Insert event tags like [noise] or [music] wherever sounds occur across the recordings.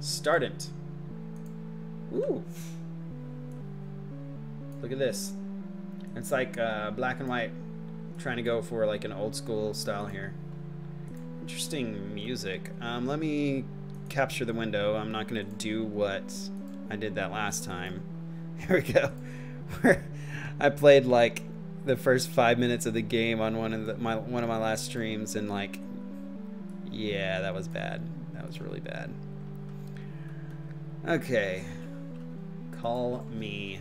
Strandent. Ooh. Look at this. It's like uh, black and white. trying to go for like an old school style here. Interesting music. Um, let me capture the window. I'm not going to do what I did that last time. [laughs] Here we go. I played like the first five minutes of the game on one of the, my one of my last streams, and like, yeah, that was bad. That was really bad. Okay. Call me.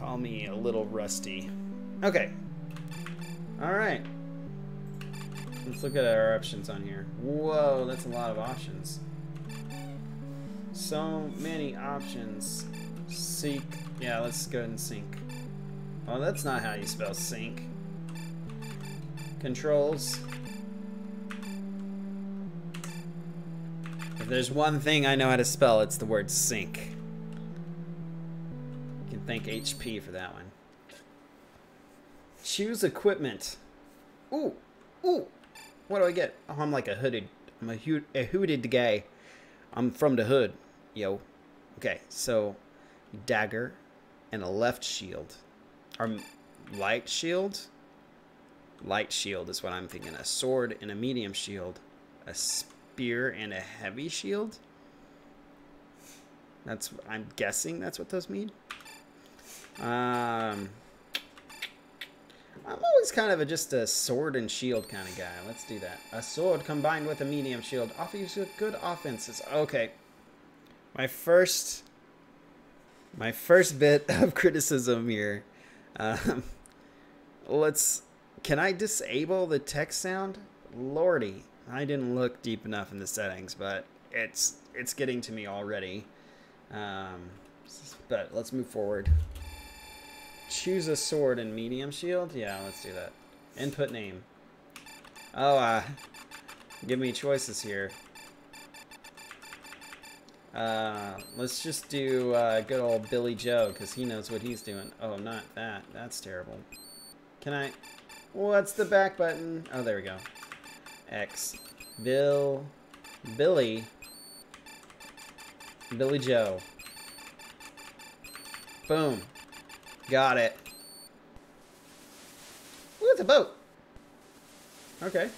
Call me a little rusty. Okay. All right. Let's look at our options on here. Whoa, that's a lot of options. So many options. Seek. Yeah, let's go ahead and sync. Oh, that's not how you spell sync. Controls. If there's one thing I know how to spell, it's the word sink. You can thank HP for that one. Choose equipment. Ooh, ooh. What do I get? Oh, I'm like a hooded. I'm a, a hooded guy. I'm from the hood, yo. Okay, so dagger and a left shield. Or light shield? Light shield is what I'm thinking. A sword and a medium shield. A spear and a heavy shield? That's I'm guessing that's what those mean. Um I'm always kind of a, just a sword and shield kind of guy. Let's do that. A sword combined with a medium shield offers you good offenses. Okay. My first my first bit [laughs] of criticism here. Um, let's can I disable the text sound? Lordy, I didn't look deep enough in the settings, but it's it's getting to me already. Um, but let's move forward. Choose a sword and medium shield? Yeah, let's do that. Input name. Oh, uh, give me choices here. Uh, let's just do uh, good old Billy Joe, because he knows what he's doing. Oh, not that. That's terrible. Can I... What's the back button? Oh, there we go. X. Bill... Billy... Billy Joe. Boom. Got it. Ooh, it's a boat. Okay.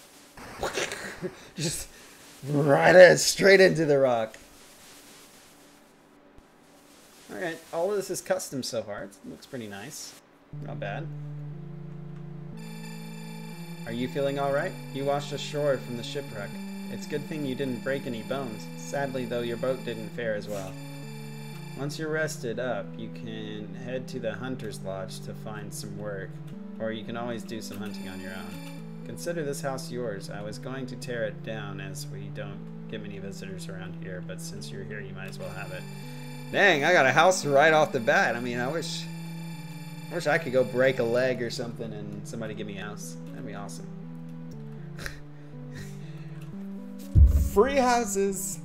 [laughs] Just right in, straight into the rock. Alright, all of this is custom so far. It looks pretty nice. Not bad. Are you feeling alright? You washed ashore from the shipwreck. It's a good thing you didn't break any bones. Sadly, though, your boat didn't fare as well. Once you're rested up, you can head to the Hunter's Lodge to find some work, or you can always do some hunting on your own. Consider this house yours. I was going to tear it down as we don't get many visitors around here, but since you're here, you might as well have it. Dang, I got a house right off the bat. I mean, I wish, I wish I could go break a leg or something and somebody give me a house. That'd be awesome. free houses,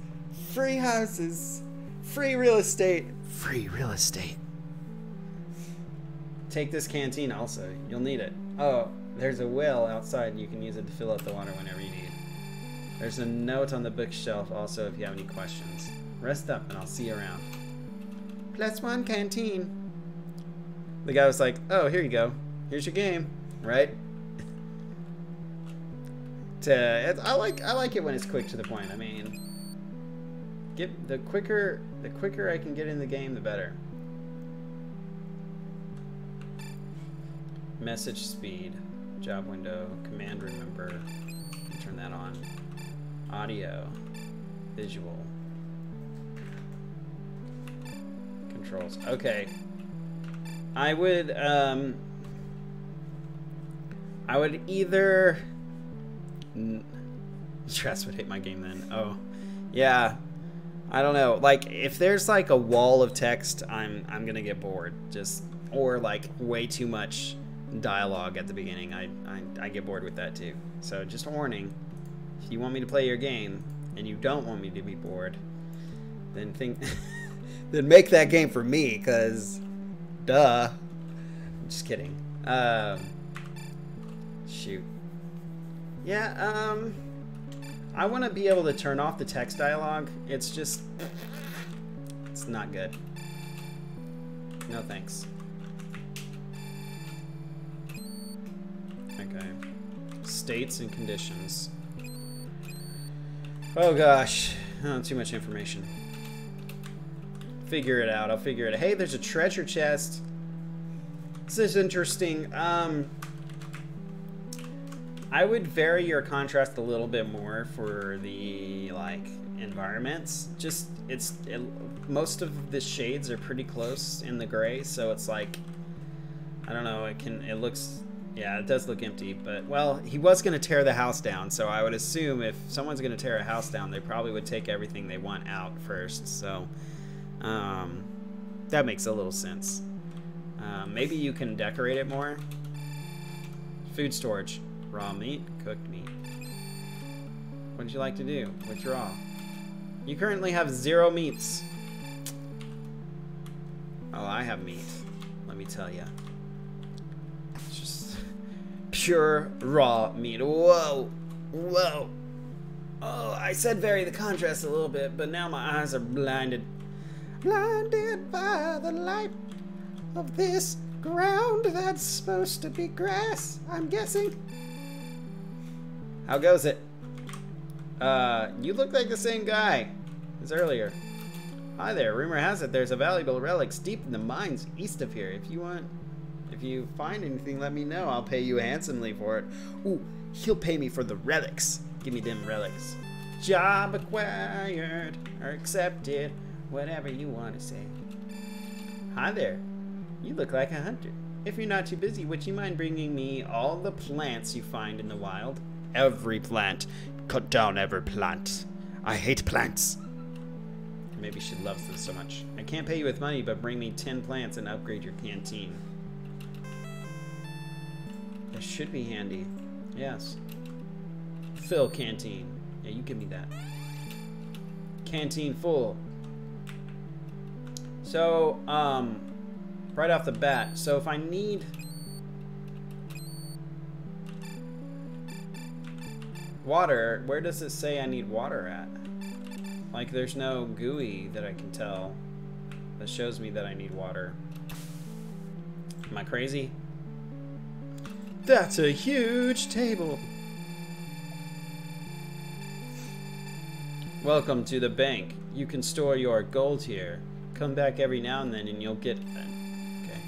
free houses. Free real estate. Free real estate. Take this canteen also. You'll need it. Oh, there's a well outside and you can use it to fill up the water whenever you need. There's a note on the bookshelf also if you have any questions. Rest up and I'll see you around. Plus one canteen. The guy was like, oh, here you go. Here's your game. Right? To, I like I like it when it's quick to the point. I mean, get the quicker the quicker I can get in the game, the better. Message speed, job window, command remember, turn that on. Audio, visual, controls. Okay. I would um I would either Stress would hate my game then. Oh. Yeah. I don't know. Like if there's like a wall of text, I'm I'm gonna get bored. Just or like way too much dialogue at the beginning. I, I I get bored with that too. So just a warning. If you want me to play your game and you don't want me to be bored, then think [laughs] then make that game for me, cause duh. I'm just kidding. Um shoot. Yeah, um I want to be able to turn off the text dialogue. It's just... It's not good. No thanks. Okay. States and conditions. Oh gosh. Oh, too much information. Figure it out. I'll figure it out. Hey, there's a treasure chest. This is interesting. Um, I would vary your contrast a little bit more for the like environments. Just it's it, most of the shades are pretty close in the gray, so it's like I don't know. It can it looks yeah, it does look empty, but well, he was going to tear the house down, so I would assume if someone's going to tear a house down, they probably would take everything they want out first. So um, that makes a little sense. Um, maybe you can decorate it more. Food storage, raw meat, cooked meat. What would you like to do? Withdraw. You currently have zero meats. Oh, I have meat. Let me tell you. It's just [laughs] pure raw meat. Whoa. Whoa. Oh, I said vary the contrast a little bit, but now my eyes are blinded. Blinded by the light of this ground that's supposed to be grass, I'm guessing. How goes it? Uh, you look like the same guy as earlier. Hi there, rumor has it there's a valuable relic deep in the mines east of here. If you want, if you find anything, let me know. I'll pay you handsomely for it. Ooh, he'll pay me for the relics. Give me them relics. Job acquired or accepted, whatever you want to say. Hi there. You look like a hunter. If you're not too busy, would you mind bringing me all the plants you find in the wild? Every plant. Cut down every plant. I hate plants. Maybe she loves them so much. I can't pay you with money, but bring me 10 plants and upgrade your canteen. That should be handy. Yes. Fill canteen. Yeah, you give me that. Canteen full. So, um, right off the bat, so if I need... Water, where does it say I need water at? Like, there's no GUI that I can tell that shows me that I need water. Am I crazy? That's a huge table. Welcome to the bank. You can store your gold here. Come back every now and then and you'll get... Okay.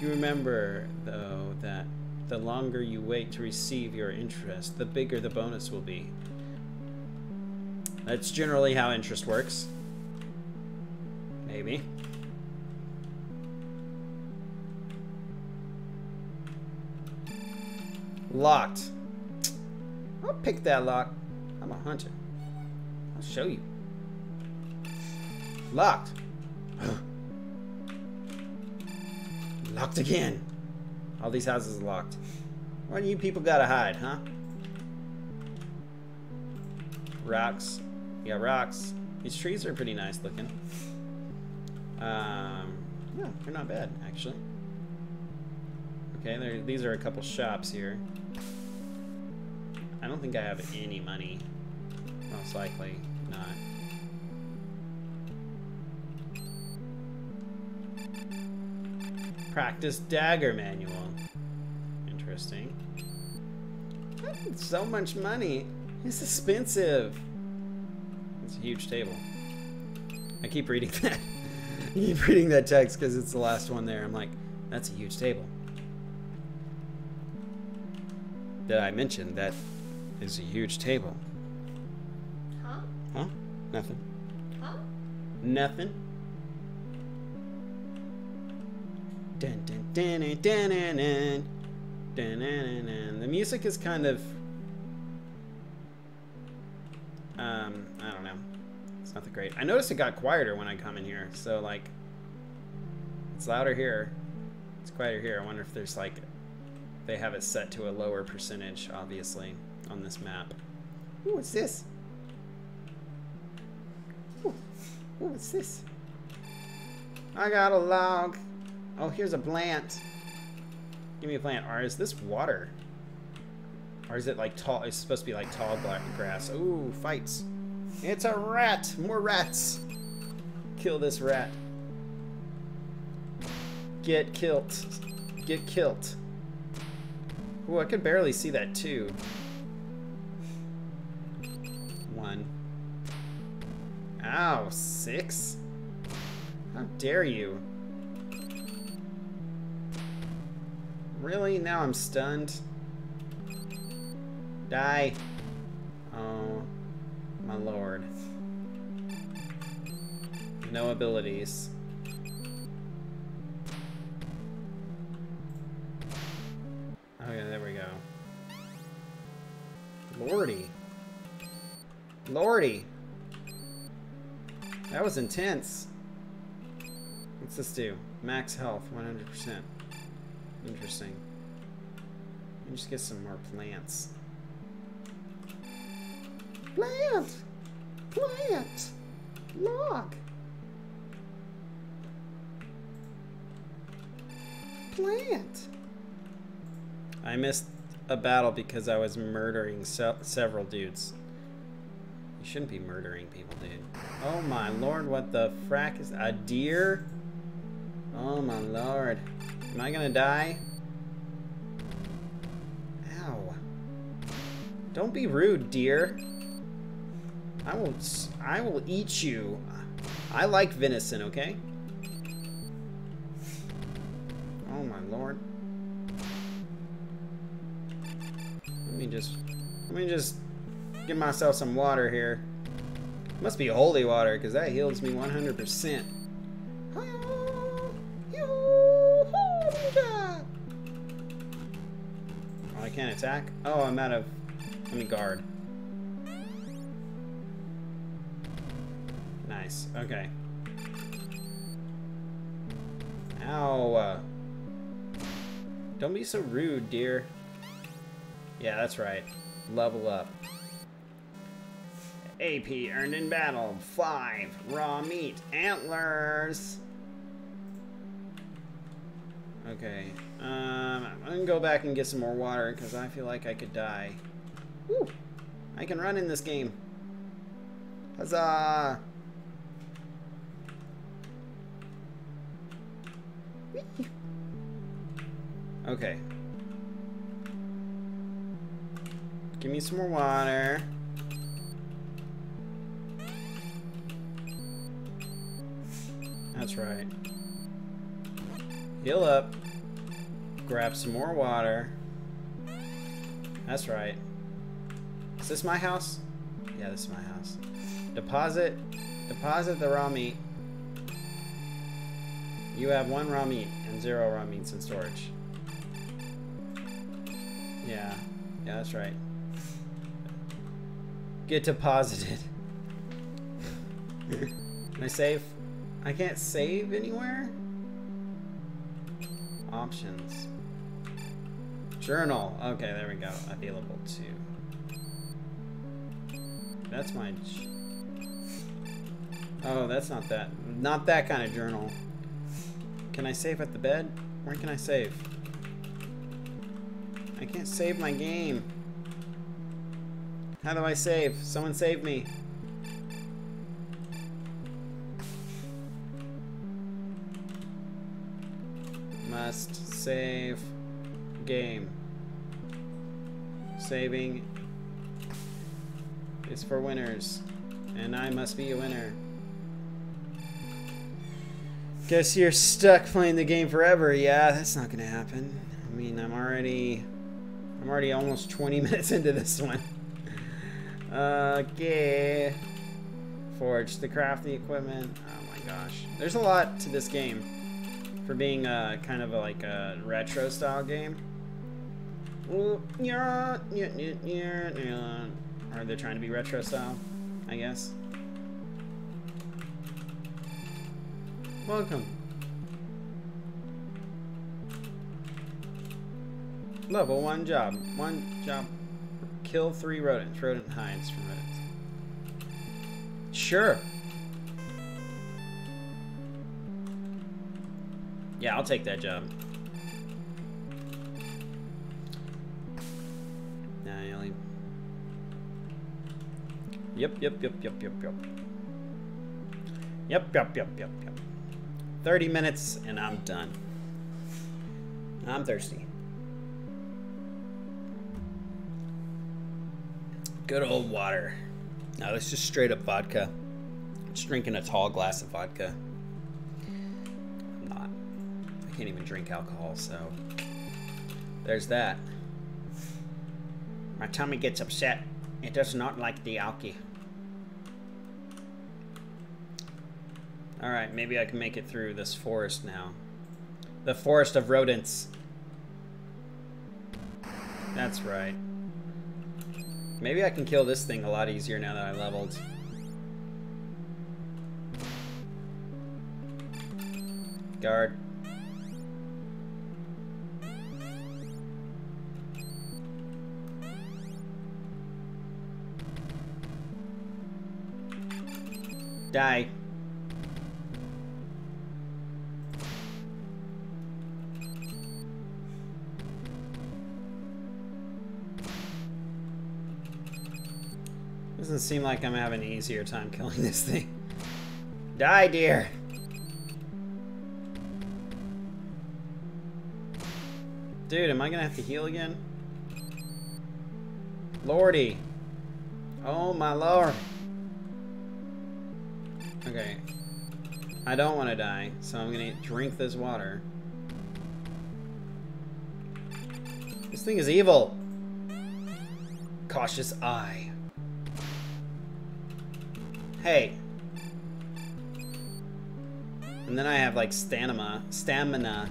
You remember, though, that the longer you wait to receive your interest, the bigger the bonus will be. That's generally how interest works. Maybe. Locked. I'll pick that lock. I'm a hunter. I'll show you. Locked. [gasps] locked again. All these houses are locked. Why do you people gotta hide, huh? Rocks. You got rocks. These trees are pretty nice looking. Um, yeah, they're not bad, actually. Okay, there, these are a couple shops here. I don't think I have any money. Most likely not. Practice dagger manual. Interesting. So much money. It's expensive. It's a huge table. I keep reading [laughs] that. I keep reading that text because it's the last one there. I'm like, that's a huge table. Did I mention that is a huge table? Huh? Huh? Nothing. Huh? Nothing. The music is kind of um, I don't know. It's not that great. I noticed it got quieter when I come in here, so like it's louder here. It's quieter here. I wonder if there's like they have it set to a lower percentage, obviously, on this map. Ooh, what's this? Ooh, what's this? I got a log. Oh, here's a plant. Give me a plant. Or is this water? Or is it like tall? It's supposed to be like tall black grass. Ooh, fights. It's a rat! More rats! Kill this rat. Get killed. Get killed. Ooh, I could barely see that too. One. Ow, six? How dare you? Really? Now I'm stunned? Die. Oh, my lord. No abilities. Oh, okay, there we go. Lordy. Lordy. That was intense. What's this do? Max health, 100%. Interesting. Let me just get some more plants. Plant! Plant! Log! Plant! I missed a battle because I was murdering se several dudes. You shouldn't be murdering people, dude. Oh my lord, what the frack is- a deer? Oh my lord. Am I gonna die? Ow. Don't be rude, dear. I will I will eat you. I like venison, okay? Oh my lord. Let me just let me just give myself some water here. Must be holy water, because that heals me 100%. Can't attack? Oh, I'm out of... Let me guard. Nice. Okay. Ow. uh, Don't be so rude, dear. Yeah, that's right. Level up. AP earned in battle. 5. Raw meat. Antlers. Okay. Um, I'm gonna go back and get some more water because I feel like I could die. Woo! I can run in this game. Huzzah! Okay. Give me some more water. That's right. Heal up. Grab some more water. That's right. Is this my house? Yeah, this is my house. Deposit. Deposit the raw meat. You have one raw meat and zero raw meats in storage. Yeah. Yeah, that's right. Get deposited. Can I save? I can't save anywhere? Options. Journal. Okay, there we go. Available too. That's my... Oh, that's not that. Not that kind of journal. Can I save at the bed? Where can I save? I can't save my game. How do I save? Someone save me. Must save game. Saving is for winners. And I must be a winner. Guess you're stuck playing the game forever. Yeah, that's not gonna happen. I mean, I'm already... I'm already almost 20 [laughs] minutes into this one. Uh, okay. Forge the crafting equipment. Oh my gosh. There's a lot to this game for being a, kind of a, like a retro style game. Or they're trying to be retro style, I guess. Welcome. Level one job. One job. Kill three rodents. Rodent hides from rodents. Sure. Yeah, I'll take that job. Yep, yep, yep, yep, yep, yep. Yep, yep, yep, yep, yep. 30 minutes and I'm done. I'm thirsty. Good old water. No, this is just straight up vodka. Just drinking a tall glass of vodka. I'm not. I can't even drink alcohol, so there's that. My tummy gets upset. It does not like the alky. Alright, maybe I can make it through this forest now. The forest of rodents. That's right. Maybe I can kill this thing a lot easier now that I leveled. Guard. Die. Doesn't seem like I'm having an easier time killing this thing. Die, dear! Dude, am I gonna have to heal again? Lordy! Oh my lord! I don't want to die, so I'm gonna drink this water. This thing is evil! Cautious eye. Hey. And then I have like stamina. Stamina.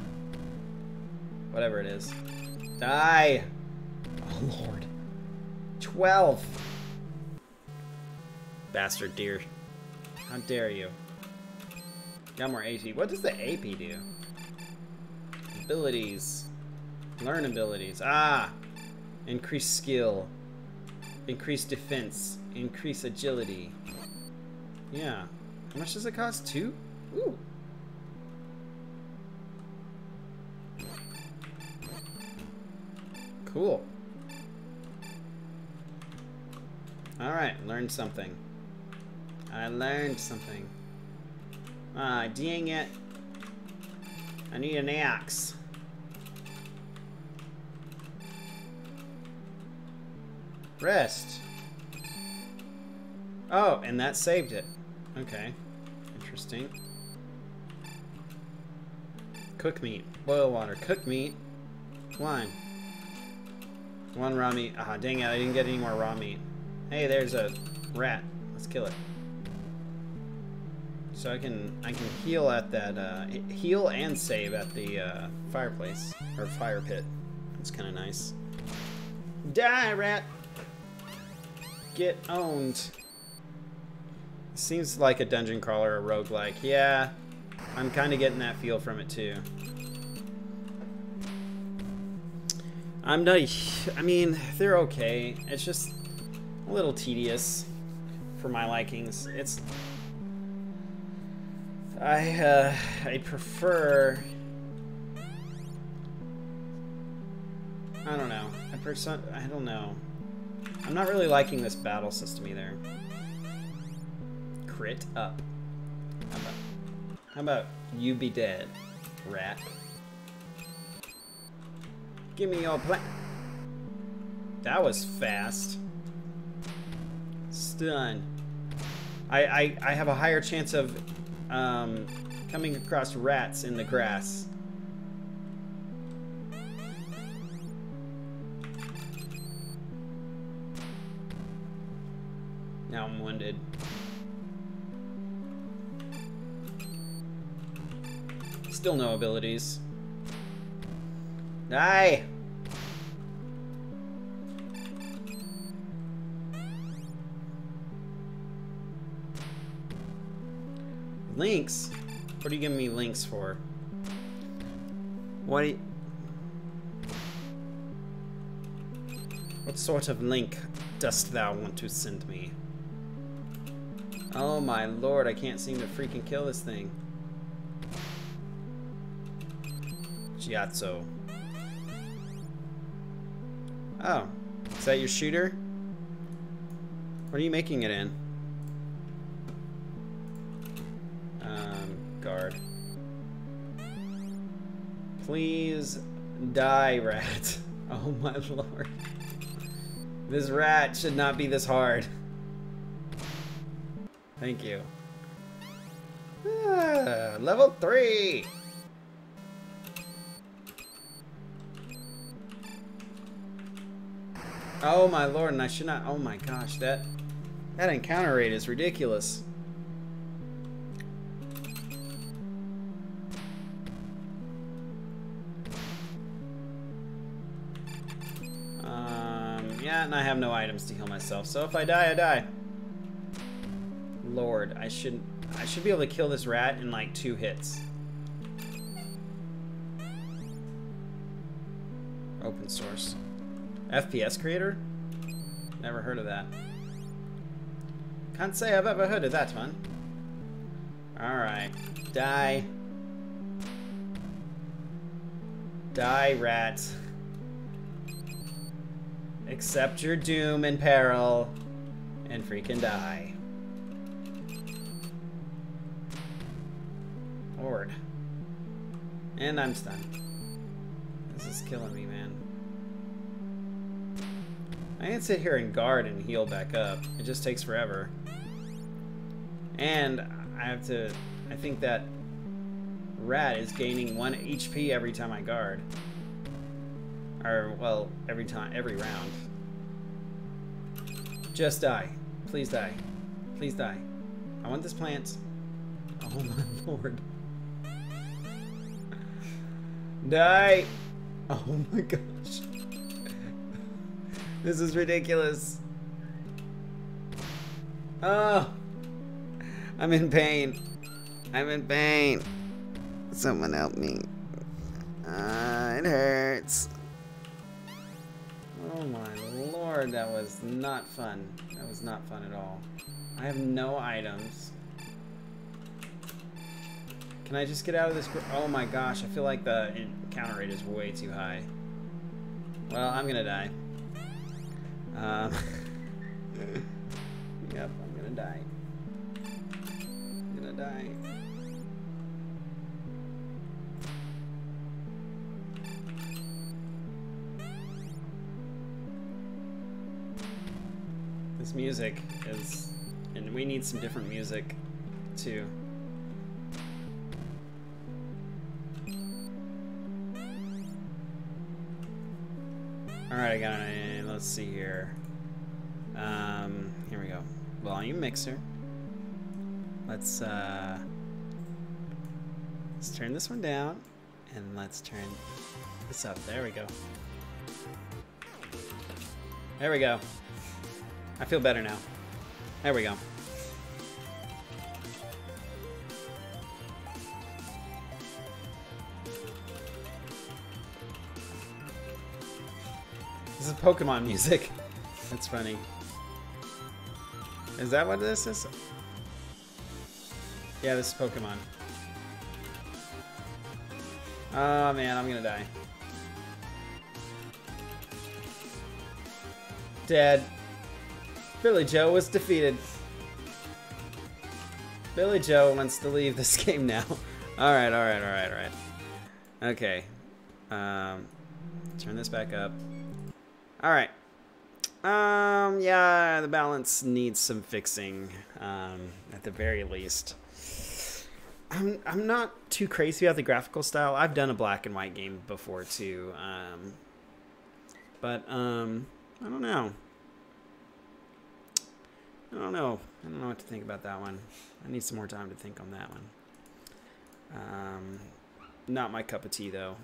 Whatever it is. Die! Oh lord. 12! Bastard deer. How dare you? Got more AP. What does the AP do? Abilities. Learn abilities. Ah! Increase skill. Increase defense. Increase agility. Yeah. How much does it cost? Two? Ooh. Cool. Alright, learned something. I learned something. Ah, dang it. I need an axe. Rest. Oh, and that saved it. Okay. Interesting. Cook meat. Boil water. Cook meat. Wine. One raw meat. Ah, dang it. I didn't get any more raw meat. Hey, there's a rat. Let's kill it. So I can I can heal at that uh, heal and save at the uh, fireplace or fire pit. It's kind of nice. Die, rat! Get owned. Seems like a dungeon crawler, a roguelike. Yeah, I'm kind of getting that feel from it too. I'm not. I mean, they're okay. It's just a little tedious for my likings. It's. I uh, I prefer. I don't know. I person. I don't know. I'm not really liking this battle system either. Crit up. How about, how about you be dead, rat? Give me your plan. That was fast. Stun. I, I, I have a higher chance of um, coming across rats in the grass. Now I'm wounded. Still no abilities. Die! Links? What are you giving me links for? What What sort of link dost thou want to send me? Oh my lord, I can't seem to freaking kill this thing. Giazzo. Oh, Is that your shooter? What are you making it in? Guard. Please die, rat. [laughs] Oh my lord. This rat should not be this hard. Thank you. Ah, level 3! Oh my lord, and I should not. Oh my gosh, that that encounter rate is ridiculous. Yeah, and I have no items to heal myself, so if I die, I die. Lord, I should I should be able to kill this rat in like two hits. Open source. FPS creator? Never heard of that. Can't say I've ever heard of that one. Alright. Die. Die, rat. Accept your doom and peril. And freaking die. Lord. And I'm stunned. This is killing me, man. I can't sit here and guard and heal back up. It just takes forever. And I have to... I think that rat is gaining 1 HP every time I guard. Or, well, every time, every round. Just die. Please die. Please die. I want this plant. Oh my [laughs] lord. Die! Oh my gosh. This is ridiculous. Oh. I'm in pain. I'm in pain. Someone help me. Uh, it hurts. That was not fun. That was not fun at all. I have no items. Can I just get out of this? Oh my gosh, I feel like the encounter rate is way too high. Well, I'm gonna die. Um, [laughs] yep, I'm gonna die. I'm gonna die. This music is, and we need some different music too. Alright, I got it. Let's see here. Um, here we go. Volume mixer. Let's, uh, let's turn this one down, and let's turn this up. There we go. There we go. I feel better now. There we go. This is Pokemon music. [laughs] That's funny. Is that what this is? Yeah, this is Pokemon. Oh man, I'm gonna die. Dead. Billy Joe was defeated. Billy Joe wants to leave this [laughs] game now. alright, alright, alright, alright. Okay. Um, turn this back up. Alright. Um, yeah, the balance needs some fixing, um, at the very least. I'm, I'm not too crazy about the graphical style. I've done a black and white game before, too. Um, but, um, I don't know. I don't know. I don't know what to think about that one. I need some more time to think on that one. Um, not my cup of tea, though.